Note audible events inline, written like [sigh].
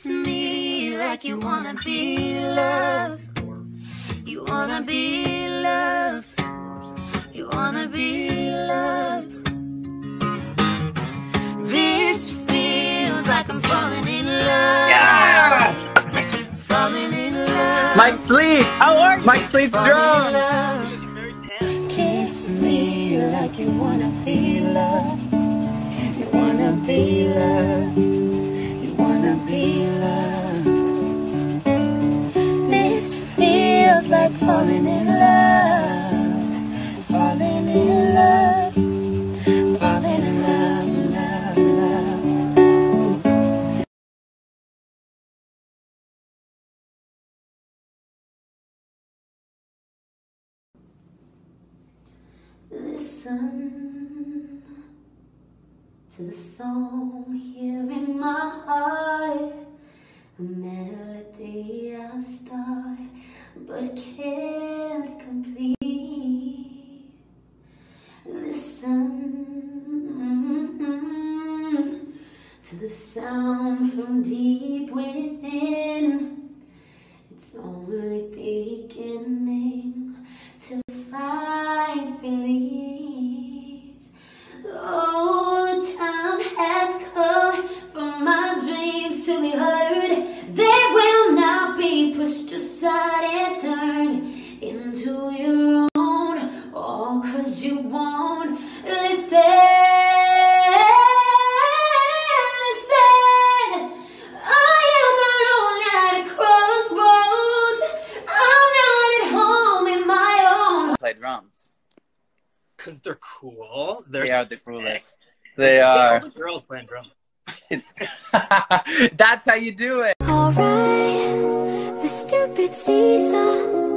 Kiss me like you wanna be loved. You wanna be loved. You wanna be loved. This feels like I'm falling in love. Falling in love. Mike Sleep! How are you? Mike Sleep's Falling in drone! love. Very tan. Kiss me like you wanna be loved. You wanna be loved. This feels like falling in love. Falling in love. Falling in love, love, love. Listen to the song here in my heart, a melody I start but can't complete. Listen to the sound from deep within. It's only drums. Cause they're cool. They're They are the coolest. They Yeah, all are. the girls playing drum. It's [laughs] That's how you do it. Alright, the stupid Caesar